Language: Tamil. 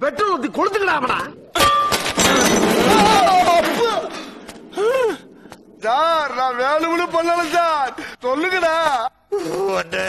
பெட்ரோல் ஊத்தி கொளுத்துக்கடாமடா சார் நான் வேணும்னு பண்ணல சார். சொல்லுங்கடா. தெய்வமே காப்பாத்து